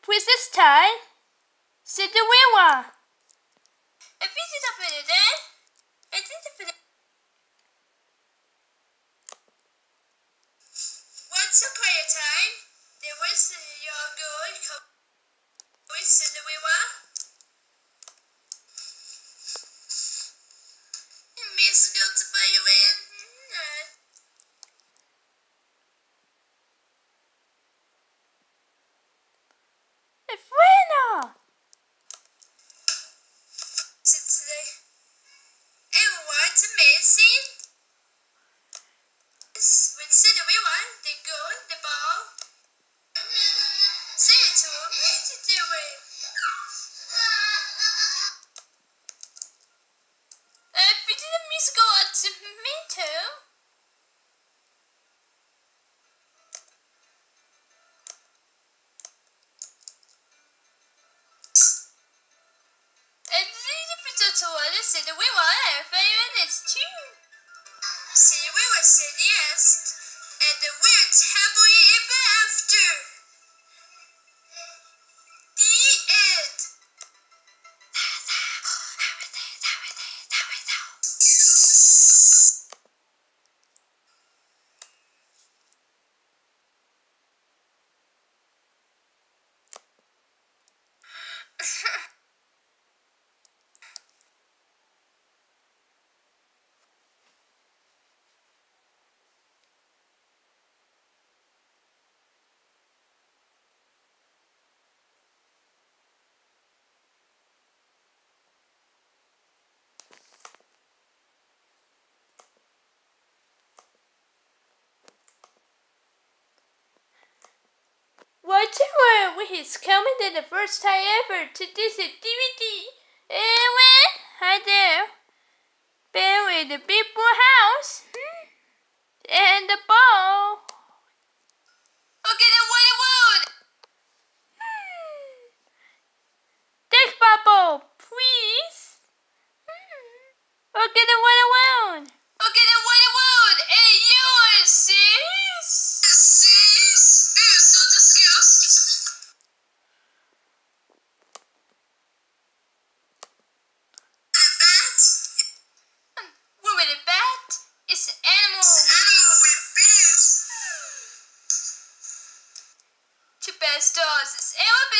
Princess Ty, c'est de Wewa. Et puis, c'est un peu de c'est de Weware, Feyren is two. She Weware, she yes, and the Tower uh, with his coming to the first time ever to this DVD. and when hi there. Bear with the people.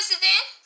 です。ね